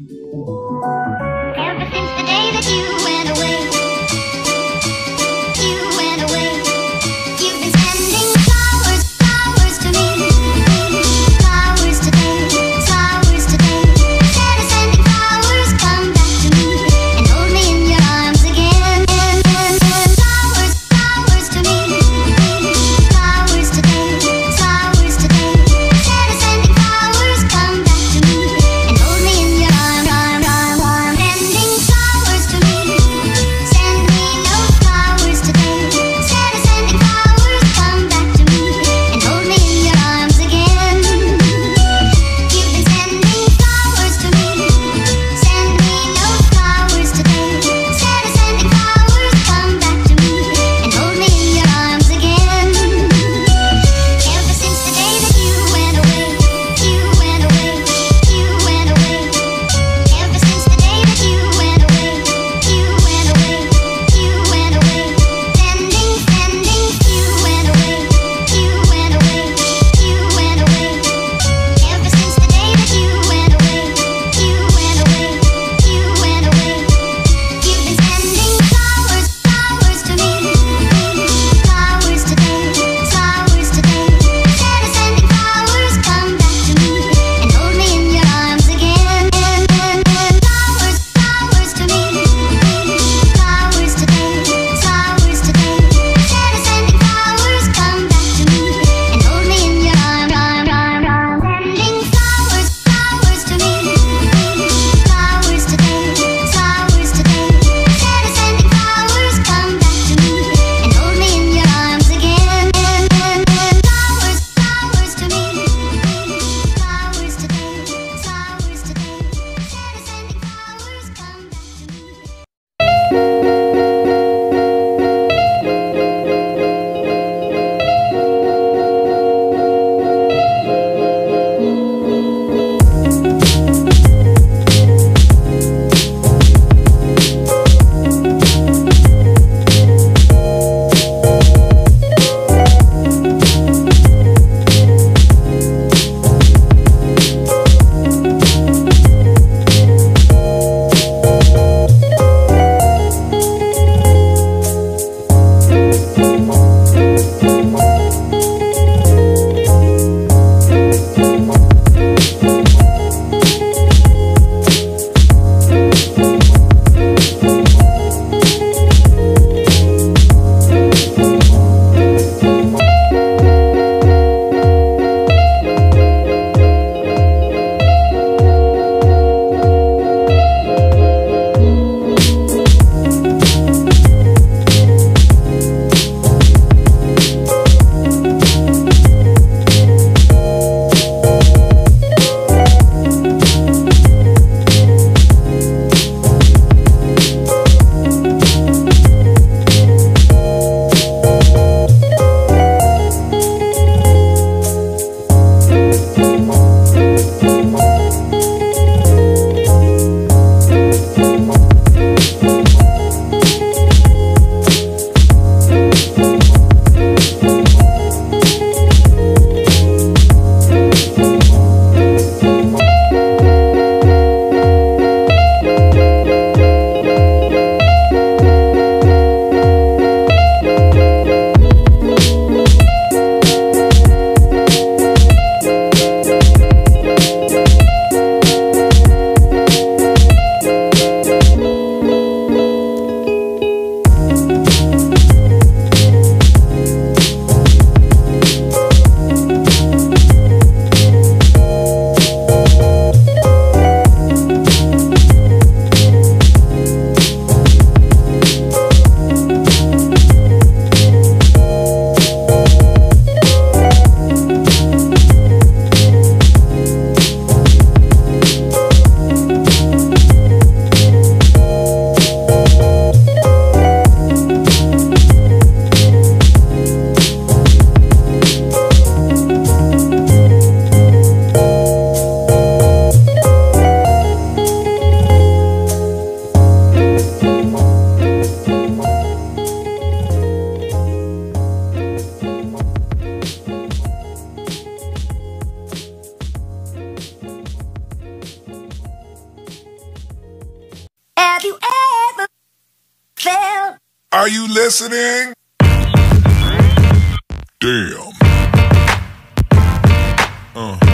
Ever since the day that you Are you listening? Damn. Uh.